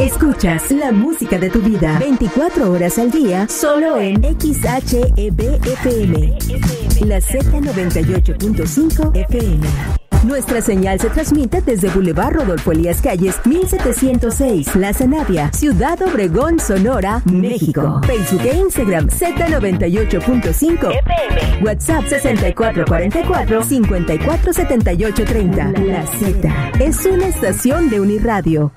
Escuchas la música de tu vida 24 horas al día solo en XHEBFM. La Z98.5 FM. Nuestra señal se transmite desde Boulevard Rodolfo Elías Calles, 1706, La Zanavia, Ciudad Obregón, Sonora, México. Facebook e Instagram Z98.5 FM. WhatsApp 6444-547830. La Z es una estación de Uniradio.